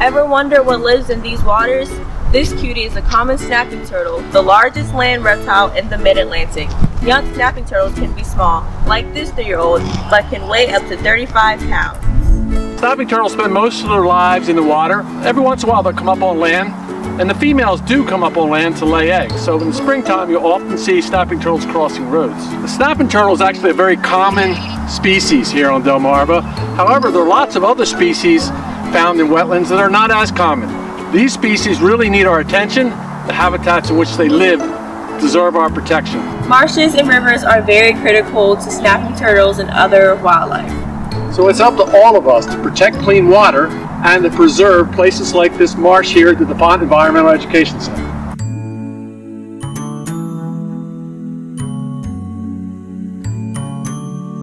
Ever wonder what lives in these waters? This cutie is a common snapping turtle, the largest land reptile in the mid-Atlantic. Young snapping turtles can be small, like this three-year-old, but can weigh up to 35 pounds. Snapping turtles spend most of their lives in the water. Every once in a while they'll come up on land, and the females do come up on land to lay eggs. So in the springtime you'll often see snapping turtles crossing roads. The snapping turtle is actually a very common species here on Delmarva. However, there are lots of other species found in wetlands that are not as common. These species really need our attention. The habitats in which they live deserve our protection. Marshes and rivers are very critical to snapping turtles and other wildlife. So it's up to all of us to protect clean water and to preserve places like this marsh here at the DuPont Environmental Education Center.